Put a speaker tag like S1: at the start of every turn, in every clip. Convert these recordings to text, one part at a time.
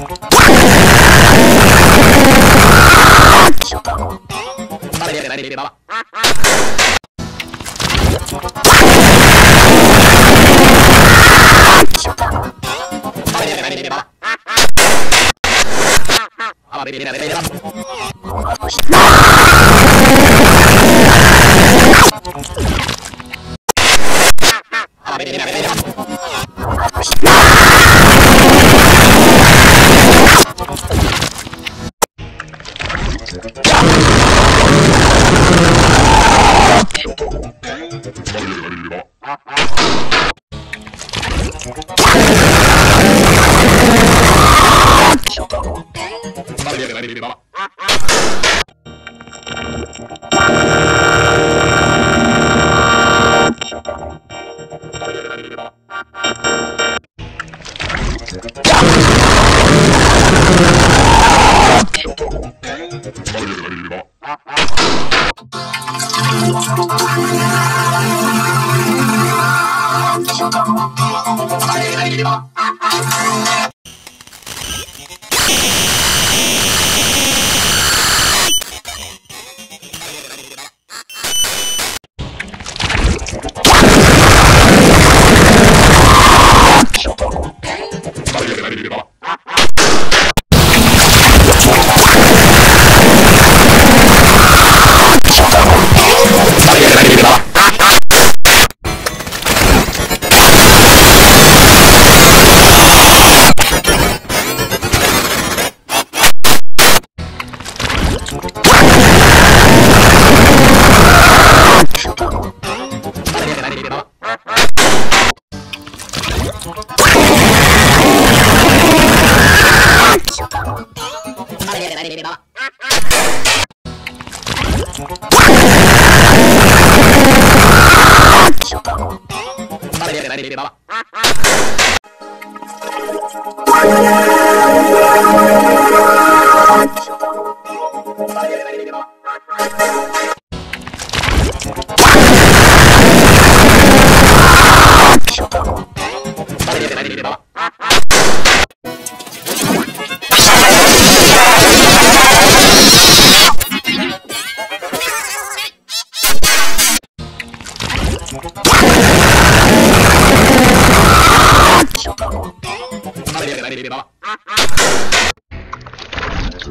S1: Ah, ah, Bye. ビビババ。Bye.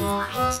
S1: Yes.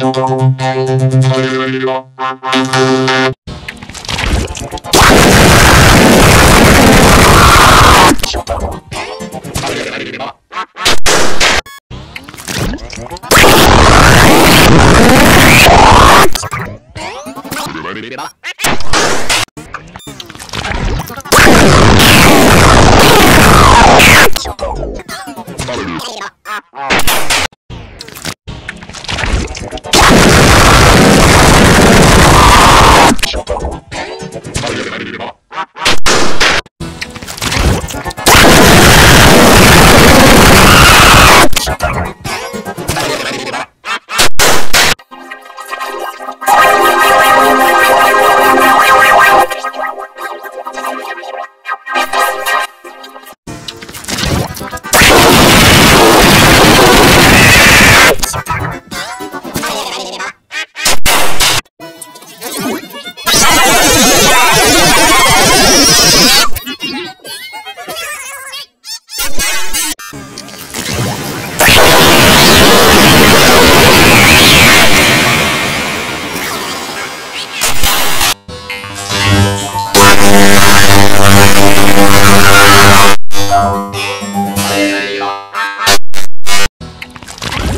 S1: Bye.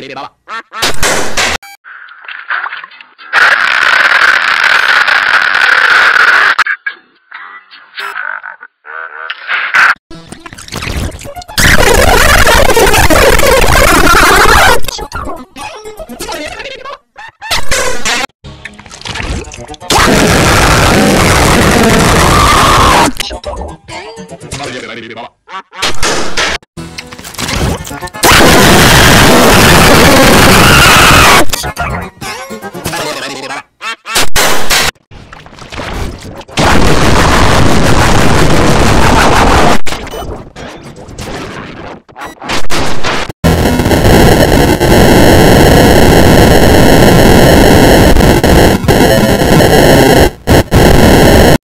S1: レベババ。Baba,